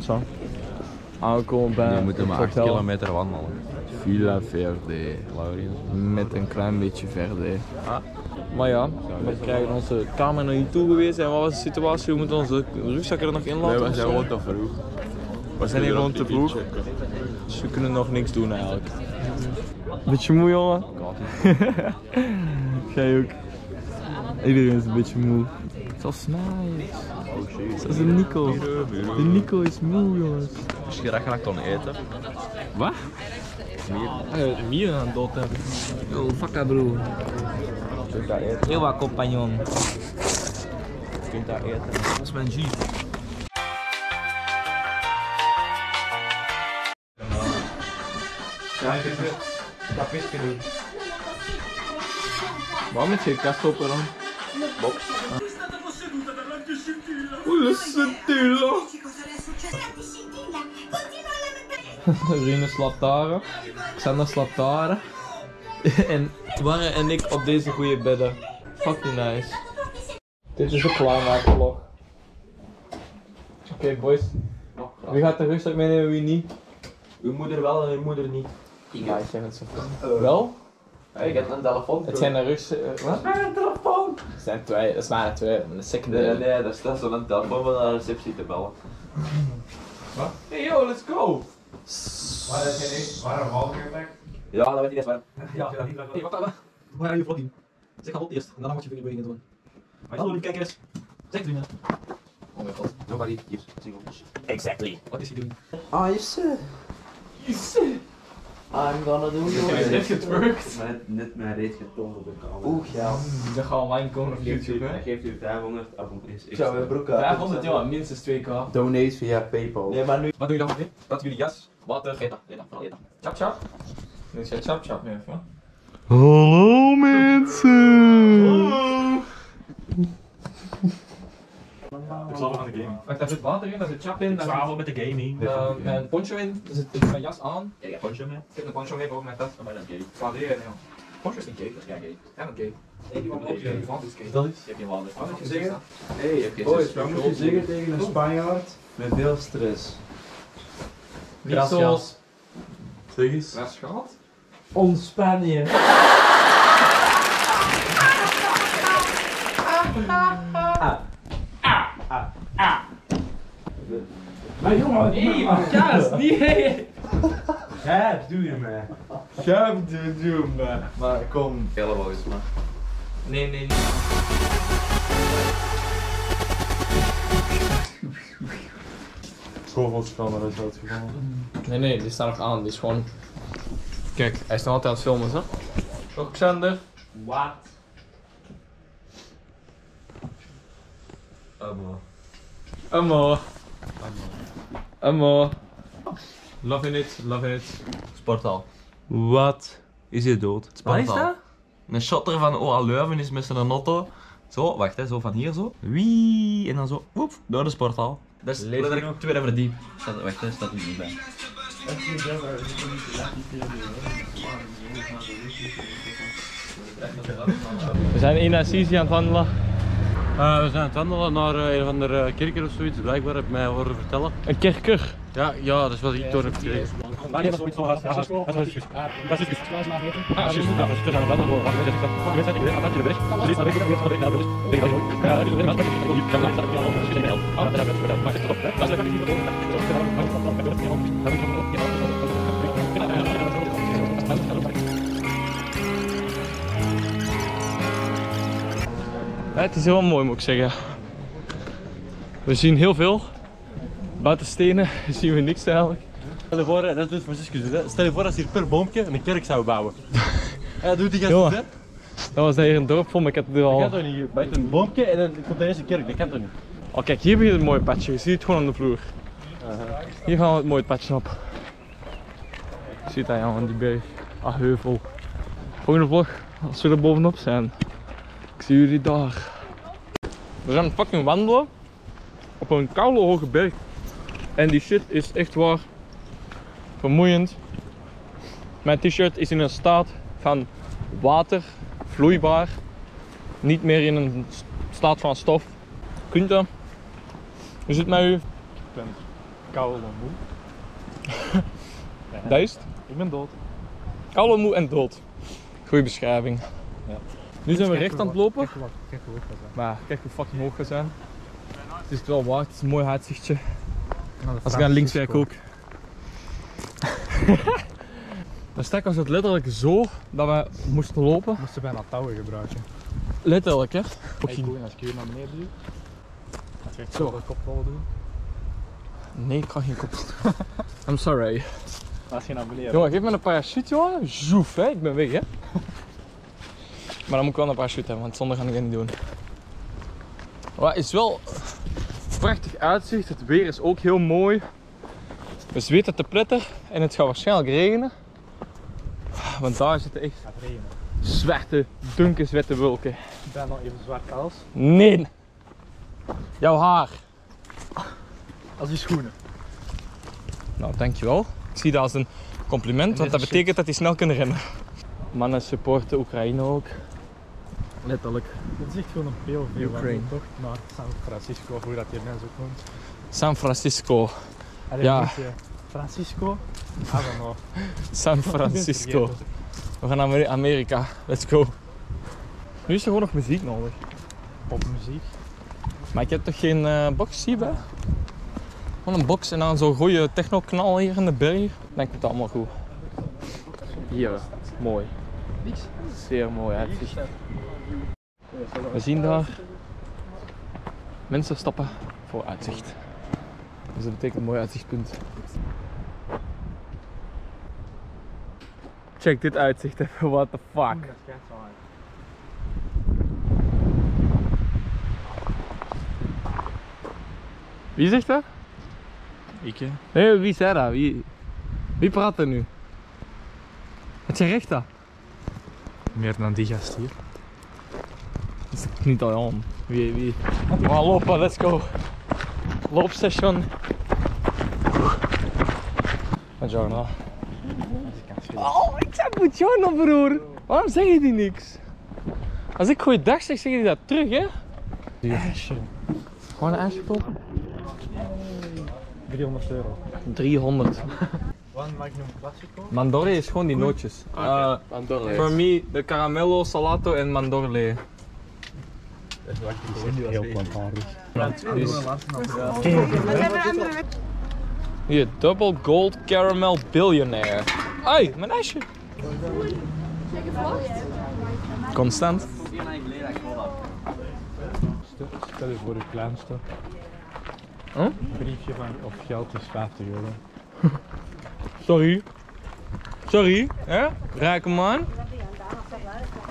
Zo. Aankomen bij Je moet maar 8 hotel kilometer wandelen. Villa Verde. Met een klein beetje Verde. Maar ja, we krijgen onze kamer nog niet toegewezen. En wat was de situatie? We moeten onze rugzakken er nog in laten. Nee, we zijn gewoon te vroeg. We zijn hier gewoon te vroeg. Dus we kunnen nog niks doen eigenlijk. Beetje moe jongen? Jij ook. Iedereen is een beetje moe. Zelfs mij. Zelfs de Nico. De Nico is moe jongens. Als je dat dan eten. Wat? Mier. mieren aan het dood hebben. Yo, bro. Kunt dat eten. Heel wat compagnon. Je kunt dat eten. Dat is mijn G. Ja, ik heb het kapitje doen. Waarom is je kast open dan? Box. Oeh, scintilla. Rine Slatara. Xander Slatara. en Warren en ik op deze goede bedden. Fucking nice. Dit is een klaarmakervlog. Oké boys. Wie gaat de rugzak meenemen, wie niet? Uw moeder wel en uw moeder niet. Ja, ik het zo. Wel? Ik heb een telefoon. Het zijn de rugzakken. wat? mijn telefoon. Het zijn twee, dat is maar twee. Een Nee, secondary. nee, dat is dat zo'n telefoon van de receptie te bellen. Wat? Hey yo, let's go! Waar heb je niet? Waar een walgelijk? Ja, dat weet ik niet waar. Ja, ja, niet Hey, wacht even. Waar ga je vlog in? Zeg hallo eerst, en daarna moet je vrienden doen. Hallo lieve kijkers. Zeg vrienden. Oh mijn god. Nobody hier. Single. Exactly. Wat is hij doen? Ah, je zit. I'm gonna do Je hebt net getwerkt. Maar net, net mijn reet getoond op de kamer. Oeh, ja. Dat gaat online komen op YouTube, Dat hè? geeft u 500 abonnees. Zou je broek uit? 500 ja, minstens 2k. Donate via Paypal. Nee, maar nu. Wat doe je dan mee? Dat jullie jas, water, eten, eten, vooral eten. Chap chap. Dus jij chap chap meer, ja? Hallo mensen! Ik zal van de gaming. Wacht, daar zit water in, daar zit chap in, daar zit met de gaming. uh, mijn poncho in, er zit mijn jas aan. Ja, ja, poncho mee. Er zit een poncho mee boven mijn tas. Maar dan gay. Sla leren, ja. Poncho is niet gay. Dat is gay. Ja, maar gay. Nee, die je relevant is gay. Dat is? Je hebt geen water. Wat moet je zeggen? Heb je wat moet je zeggen tegen een Spanjaard met veel stress? Niet zoals... Zeg eens. Waar schat? Ontspan je. Maar jongen, Nee, maar kaas, niet. Ja, doe je mij. Ga doen, doen, man. Maar kom. Helemaal eens, man. Nee, nee, nee. Schoolvoortscamera is uitgevallen. Nee, nee, die staat nog aan. Die is gewoon... Kijk, hij is nog altijd aan het filmen, zo. Nog Xander. Wat? Amo. Amor. Amor. Loving it, loving it. Sporthal. Wat? Is hij dood? Wat is dat? Een shotter van OA Leuven is met zijn auto. Zo, wacht hè, zo van hier zo. Wie en dan zo, woep, door de sporthal. Dat is letterlijk tweede verdiep. Staat, wacht hè, staat hier niet bij. We zijn in Assisi aan het wandelen. Eh, we zijn aan het wandelen naar eh, een van de uh, kerken of zoiets, blijkbaar heb ik mij horen vertellen. Een kerker. Ja, ja, dat is wat ik door heb gekregen. Maar die was zoiets van hard. Ja, dat is. Dat is. Ah. Nou, wandelen. Wacht, we het is heel mooi moet ik zeggen. We zien heel veel. Buiten stenen zien we niks eigenlijk. Stel je voor, dat dus Franciscus. hè. Stel je voor dat ze hier per boompje een kerk zou bouwen. Ja, doet die gast? Dat was hier een dorp vol, maar ik heb het er Dat al... kan toch niet? Buiten een boompje en dan komt er eens een kerk. Dat kan toch niet? Oh kijk, hier begint het mooie padje. Je ziet het gewoon aan de vloer. Hier gaan we het mooie padje op. Je ziet dat aan die berg. Ah, heuvel. Volgende vlog, als we er bovenop zijn. Ik zie jullie daar. We zijn fucking wandelen op een koude hoge berg. En die shit is echt waar vermoeiend. Mijn t-shirt is in een staat van water, vloeibaar. Niet meer in een staat van stof. Kunt dat? Hoe zit het met u? Koude moe. Dat is het. Ik ben dood. Koude, moe en dood. Goeie beschrijving. Ja. Nu zijn we recht aan het lopen. Kijk hoe hoog dat is. Maar kijk hoe fucking hoog we zijn. Het is het wel waard, het is een mooi uitzichtje. Nou, Als ik naar links kijk ook. Daar stak was het letterlijk zo dat we moesten lopen. Moesten bijna touwen gebruiken. Letterlijk hè. Hey, als ik hier naar beneden duw. Als je echt Zo. de koprollen doet. Nee, ik kan geen kop. I'm sorry. Als je naar beneden. Jongen, geef me een parachute jongen. Zoef hè, ik ben weg hè. Maar dan moet ik wel een parachute hebben, want zonder ga ik dat niet doen. Maar het is wel prachtig uitzicht. Het weer is ook heel mooi. We zweten te pletter en het gaat waarschijnlijk regenen. Want daar zitten echt zwarte, dunke, zwette wolken. Bijna even zwart als. Nee! Jouw haar. Als die schoenen. Nou, dankjewel. Ik zie dat als een compliment, want dat betekent dat hij snel kan rennen. Mannen supporten Oekraïne ook. Letterlijk. Dit is echt gewoon een POV Ukraine. toch naar San Francisco, hoe dat je mensen ook noemt. San Francisco. Allee, Ja. Francisco? I don't know. San Francisco. We gaan naar Amer- Amerika. Let's go. Nu is er gewoon nog muziek nodig. Popmuziek. Maar ik heb toch geen eh, box hierbij? Gewoon een box en dan zo'n goede techno-knal hier in de berg. Dan denk ik het allemaal goed. Hier, mooi. Zeer mooi uitzicht. We zien daar mensen stappen voor uitzicht. Dus dat betekent mooi uitzichtpunt. Check dit uitzicht even, what the fuck. Wie zegt dat? Ik hè? Nee, wie zei dat? Wie, wie praat er nu? Het je recht dat? Meer dan die gast hier. Niet al aan. Wie, wie? We gaan lopen, let's go. Loopstation. Buongiorno. Oh, ik zei buongiorno broer. Waarom zeg je die niks? Als ik goeiedag zeg, zeg je dat terug hè? Ijsje. Gewoon een ijsje kopen? 300 euro. 300. One Magnum Classico. Mandorle is gewoon die nootjes. Uh, For me, de caramello, salato en mandorle. Heel plantaardig. Hier, double gold caramel billionaire. Ai, mijn ijsje. Constant. Stel je voor je kleinste. Huh? Een briefje van of geld is 50 euro. Sorry. Sorry, hè? Rijke man.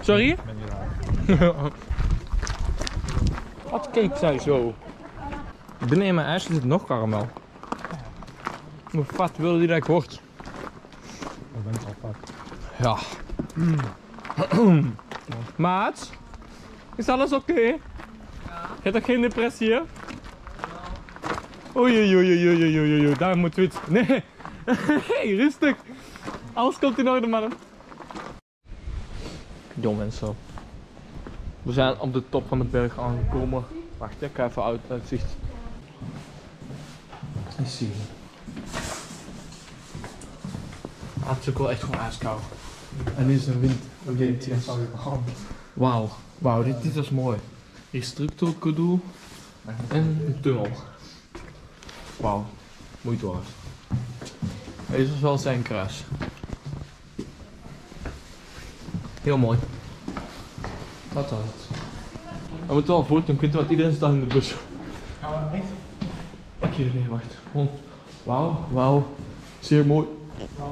Sorry? Ben je? Wat cake zijn zo? Binnen in mijn ijsje zit nog karamel. Hoe vat wilde die dat ik word? Dat bent al pak. Ja. Maat? Is alles oké? Je hebt toch geen depressie, hè? Oei, oei, oei, oei, oei, oei, oei, daar moeten we iets... Nee! hey, rustig! Alles komt in orde, mannen. Jong mensen. We zijn op de top van de berg aangekomen. Wacht, ik ga even uit uitzicht. Eens zien. Ah, het is ook wel echt gewoon ijskoud. En dit is een wind. Een windje. Wauw, wauw, dit, dit is mooi. Hier structuurkudu en een tunnel. Wauw, moeite waard. Deze is wel zijn kruis. Heel mooi. Wat was het? We moeten wel voort doen, kunt want iedereen staat in de bus. Oké, nee, wacht. Gewoon. Wauw, wauw. Zeer mooi.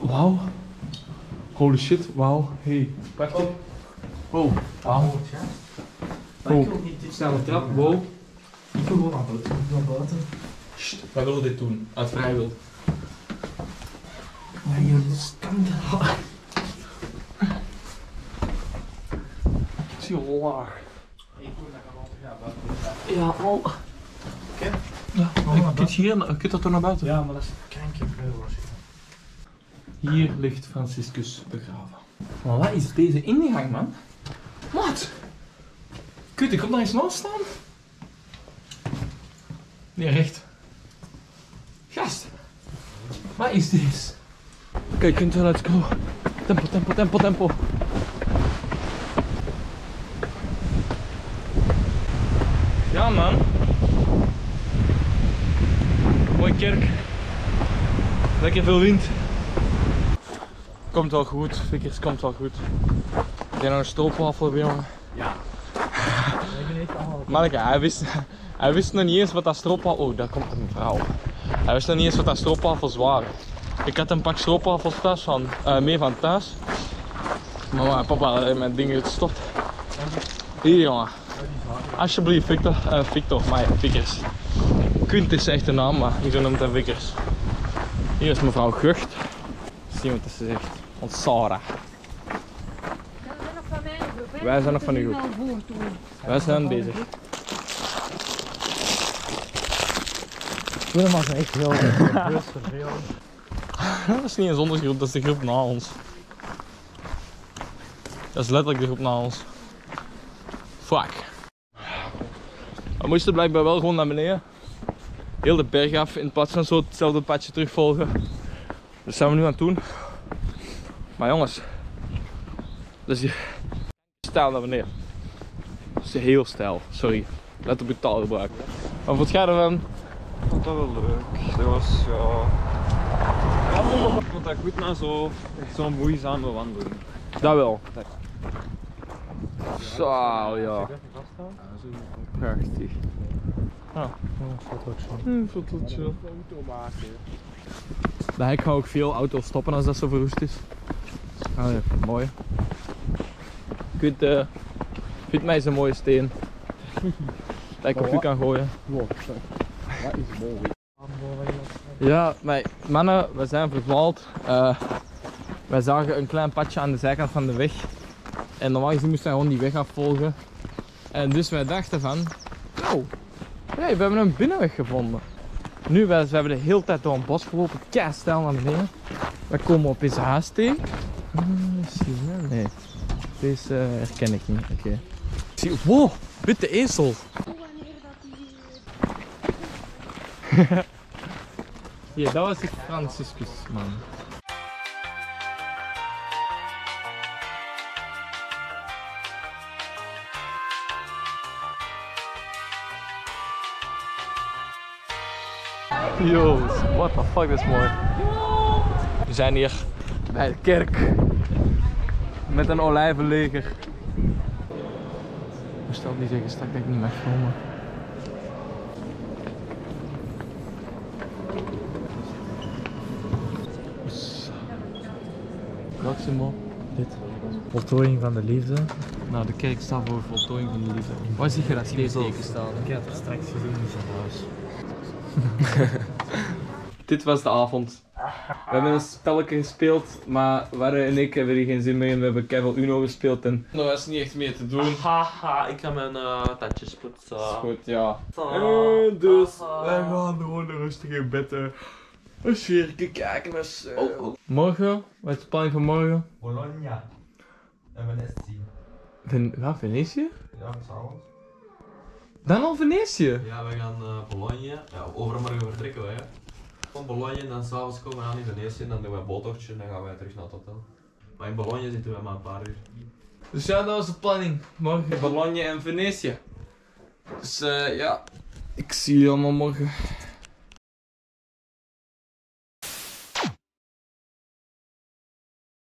Wauw. Holy shit, wauw. Hey, wacht even. Wow, wauw. Oh, snelle trap, wow. Ik wil gewoon naar buiten. Naar buiten. Sst, wij willen dit doen, uit vrijwillig. Maar je kan Je laag. Ja, al. Ja, je kunt hier, je kunt dat toch naar buiten? Ja, maar dat is krankje veel Hier ligt Franciscus begraven. Maar wat is deze ingang, man? Wat? Kut, ik kom daar eens naast staan. Nee, recht. Gast. Wat is dit? Kijk, kunt wel, let's go. Tempo, tempo, tempo, tempo. Ja, man. Mooie kerk. Lekker veel wind. Komt wel goed, Vickers, komt wel goed. Ik denk nog een stroopwafel hebben, jongen. Ja. Manneke, hij wist, hij wist nog niet eens wat dat stroopwafel... Oh, daar komt een vrouw. Hij wist nog niet eens wat dat stroopwafels waren. Ik had een pak stroopwafels thuis van, eh, mee van thuis. Maar mijn papa heeft mijn dingen gestopt. Hier, jongen. Alsjeblieft, Victor. eh Victor, maar Vickers. Quint is echt een naam, maar ik noemt hem Vickers. Hier is mevrouw Gucht. Zien wat ze zegt. Van Sarah. Wij zijn nog van u groep. Wij zijn bezig. Toen was echt heel veel. Dat is niet een zondagsgroep, dat is de groep na ons. Dat is letterlijk de groep na ons. Fuck. We moesten blijkbaar wel gewoon naar beneden. Heel de berg af in plaats van zo hetzelfde padje terugvolgen. Dat zijn we nu aan het doen. Maar jongens, dat is hier stijl naar beneden. Dat is heel stijl, sorry. Let op je taalgebruik. Maar wat jij ervan? Ik vond dat wel leuk. Dat was ja. Ik vond dat goed na zo- zo'n moeizame wandeling. Dat wel. Zo, ja. Prachtig. Ja. Een fotootje. Daar ik ga ook veel auto's stoppen als dat zo verroest is. Ah, ja, mooi. Je kunt, eh vind mij is een mooie steen. Dat ik op u kan gooien. Wat is mooi. Ja, maar mannen, we zijn verdwaald. Eh wij zagen een klein padje aan de zijkant van de weg. En normaal gezien moesten wij gewoon die weg afvolgen. En dus wij dachten van, oh, hey, we hebben een binnenweg gevonden. Nu, wij, we hebben de hele tijd door een bos gelopen, kei stijl naar beneden. We komen op eens huis tegen. Hmm? Nee, deze eh, herken ik niet. Oké. Zie, wow, witte ezel. Ja, dat was ik Franciscus, man. Yo, what the fuck, dat is mooi. We zijn hier bij de kerk met een olijvenleger. Stel die zeggen straks dat ik niet mag filmen. Symbool? Dit. Voltooiing van de liefde. Nou, de kerk staat voor voltooiing van de liefde. Waar zie je dat teken staan? Ik heb het straks gezien in zijn huis. Dit was de avond. We hebben een spelletje gespeeld, maar Warre en ik hebben er geen zin meer in. We hebben Kevin Uno gespeeld en er was niet echt meer te doen. Haha, ik ga mijn uh, tatjes poetsen. Is goed, ja. Ah. En dus, wij gaan gewoon rustig in bed eh, een sfeertje kijken. Oh, oh. Morgen, wat is de planning van morgen? Bologna. En Venetië. Ven ja, Venetië? Ja, s'avonds. Dan al Venetië? Ja, we gaan uh, Bologna. Ja, overmorgen vertrekken we. Hè. Van Bologna en dan s'avonds komen we aan in Venetië. En dan doen we een boottochtje en dan gaan wij terug naar het hotel. Maar in Bologna zitten we maar een paar uur. Dus ja, dat was de planning. Morgen Bologna en Venetië. Dus eh ja, ik zie je allemaal morgen.